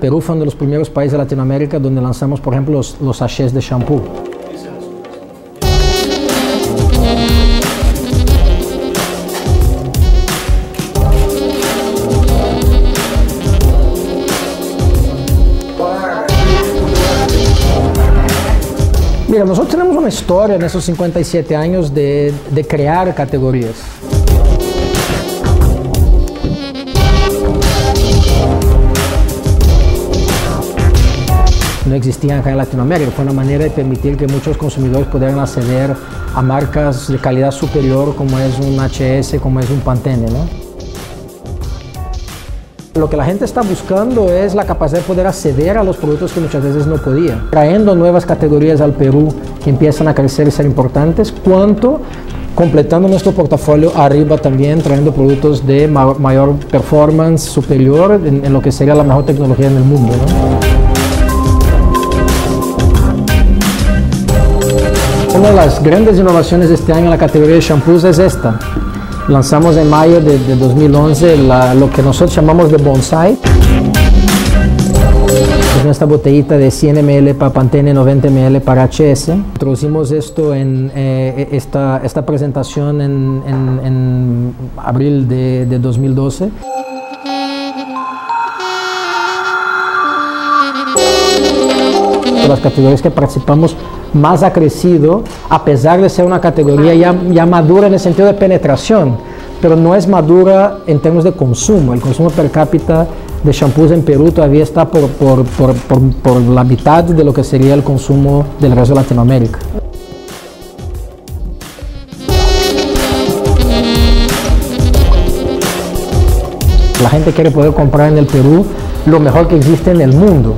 Perú fue uno de los primeros países de Latinoamérica donde lanzamos, por ejemplo, los, los sachets de shampoo. Mira, nosotros tenemos una historia en esos 57 años de, de crear categorías. No existían acá en Latinoamérica. Fue una manera de permitir que muchos consumidores pudieran acceder a marcas de calidad superior como es un HS, como es un Pantene. Lo que la gente está buscando es la capacidad de poder acceder a los productos que muchas veces no podía. Trayendo nuevas categorías al Perú que empiezan a crecer y ser importantes, cuanto completando nuestro portafolio arriba también, trayendo productos de mayor performance superior en, lo que sería la mejor tecnología en el mundo. Una de las grandes innovaciones de este año en la categoría de shampoos es esta. Lanzamos en mayo de, de 2011 la, lo que nosotros llamamos de bonsai. Es nuestra botellita de 100 ml para Pantene, 90 ml para HS. Introducimos esto en eh, esta, esta presentación en, abril de 2012. Las categorías que participamos más ha crecido, a pesar de ser una categoría ya, ya madura en el sentido de penetración, pero no es madura en términos de consumo. El consumo per cápita de shampoos en Perú todavía está por, por, por, por, la mitad de lo que sería el consumo del resto de Latinoamérica. La gente quiere poder comprar en el Perú lo mejor que existe en el mundo.